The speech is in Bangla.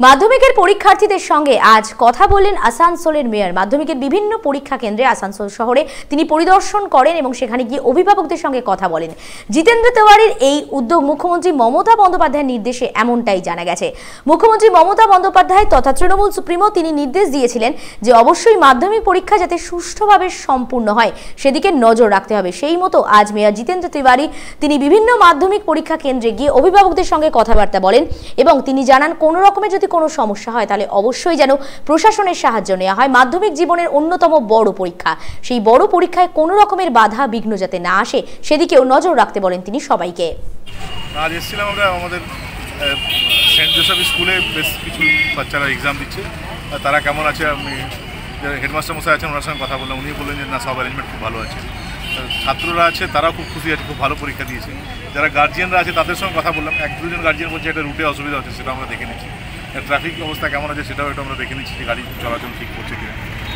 মাধ্যমিকের পরীক্ষার্থীদের সঙ্গে আজ কথা বলেন আসানসোলের মেয়র। মাধ্যমিকের বিভিন্ন পরীক্ষা কেন্দ্রে আসানসোল শহরে তিনি পরিদর্শন করেন এবং সেখানে গিয়ে অভিভাবকদের সঙ্গে কথা বলেন। জিতেন্দ্র তেওয়ারির এই উদ্যোগ মুখ্যমন্ত্রী মমতা বন্দ্যোপাধ্যায়ের নির্দেশে এমনটাই জানা গেছে। মুখ্যমন্ত্রী মমতা বন্দ্যোপাধ্যায় তথা তৃণমূল সুপ্রিমো তিনি নির্দেশ দিয়েছিলেন যে অবশ্যই মাধ্যমিক পরীক্ষা যাতে সুষ্ঠুভাবে সম্পূর্ণ হয়, সেদিকে নজর রাখতে হবে। সেই মতো আজ মেয়র জিতেন্দ্র তিওয়ারি তিনি বিভিন্ন মাধ্যমিক পরীক্ষা কেন্দ্রে গিয়ে অভিভাবকদের সঙ্গে কথাবার্তা বলেন এবং তিনি জানান, কোনো রকমের যদি কোনো সমস্যা হয়, তাহলে অবশ্যই যেন প্রশাসনের সাহায্য নেওয়া হয়। মাধ্যমিক জীবনের অন্যতম বড় পরীক্ষা। সেই বড় পরীক্ষায় কোনো রকমের বাধা বিঘ্ন যাতে না আসে, সেদিকেও নজর রাখতে বলেন তিনি সবাইকে। আজ এসেছিলাম আমরা আমাদের সেন্ট জোসেফ স্কুলে বেশ কিছু বাচ্চারা এক্সাম দিচ্ছে। তারা কেমন আছে, আমি হেডমাস্টার মশাই আছেন, ওনার সঙ্গে কথা বললাম। উনি বললেন যে, না, সব অ্যারেঞ্জমেন্ট খুব ভালো আছে। ছাত্ররা আছে, তারাও খুব খুশি আছে, খুব ভালো পরীক্ষা দিয়েছে। যারা গার্জিয়ানরা আছে, তাদের সঙ্গে কথা বললাম। এক দুজন গার্জিয়ান বলছে, একটা রুটে অসুবিধা হচ্ছে, সেটা আমরা দেখে নিচ্ছি। ট্রাফিক অবস্থা কেমন আছে সেটাও একটু আমরা দেখে নিচ্ছি যে গাড়ি চলাচল ঠিক করছে কিনা।